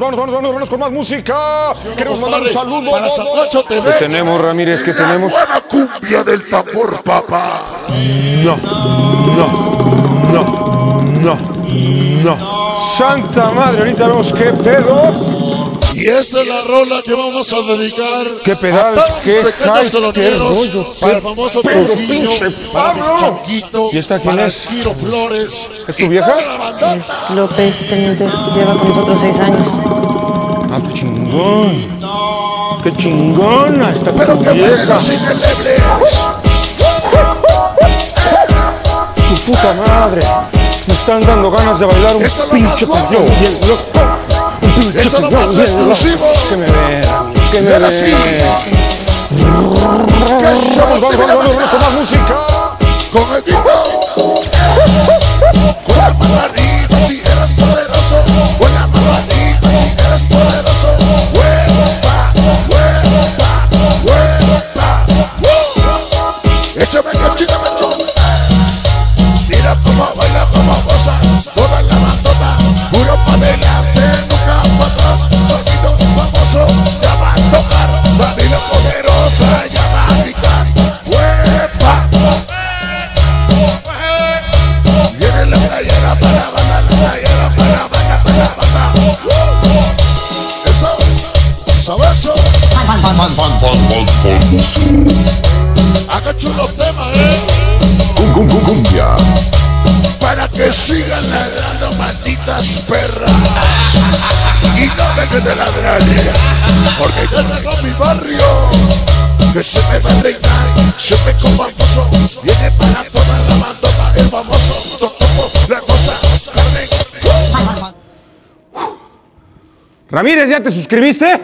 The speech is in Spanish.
vámonos, vámonos, vámonos, vámonos con más música. Queremos mandar un saludo. Para Sandacho ¿Qué TV. tenemos, Ramírez? ¿Qué tenemos? Buena cumbia del tambor, papá. No, no, no, no, no. Santa madre, ahorita vemos qué pedo. Y esta es la rola que vamos a dedicar Qué pedal, a todos qué los pequeños caes, qué rollo, para qué el famoso Trujillo, mi Pablo. Changuito, ¿Y esta quién para es? Kiro Flores. ¿Es tu vieja? López, teniente, lleva con nosotros seis años. Ah, qué chingón. Qué chingona está Pero tu que vieja. Su puta madre. Me están dando ganas de bailar un pinche más es lo más exclusivo. Que me vean, que me vean. Que Vamos, vamos, vamos, música. Con el Eso, sabroso. Haga chulo tema, eh. Cumbia. Para que sigan ladrando malditas perras. Y no dejen de ladrar, porque llegó mi barrio. Que se me va a reinar, se me famoso. Viene para toda la bandota, Ramírez, ¿ya te suscribiste?